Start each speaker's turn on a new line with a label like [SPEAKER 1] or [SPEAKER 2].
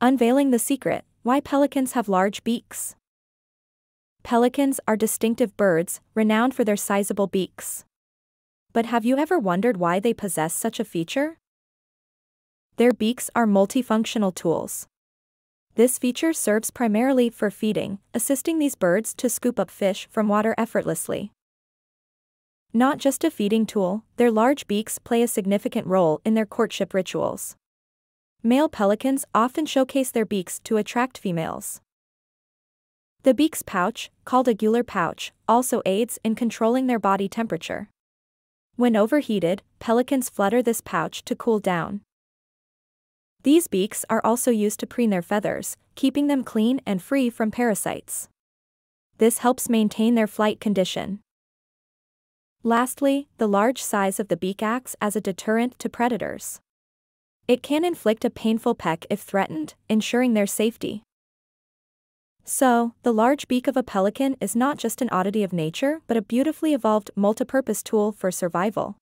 [SPEAKER 1] Unveiling the secret why pelicans have large beaks. Pelicans are distinctive birds, renowned for their sizable beaks. But have you ever wondered why they possess such a feature? Their beaks are multifunctional tools. This feature serves primarily for feeding, assisting these birds to scoop up fish from water effortlessly. Not just a feeding tool, their large beaks play a significant role in their courtship rituals. Male pelicans often showcase their beaks to attract females. The beak's pouch, called a gular pouch, also aids in controlling their body temperature. When overheated, pelicans flutter this pouch to cool down. These beaks are also used to preen their feathers, keeping them clean and free from parasites. This helps maintain their flight condition. Lastly, the large size of the beak acts as a deterrent to predators. It can inflict a painful peck if threatened, ensuring their safety. So, the large beak of a pelican is not just an oddity of nature but a beautifully evolved multipurpose tool for survival.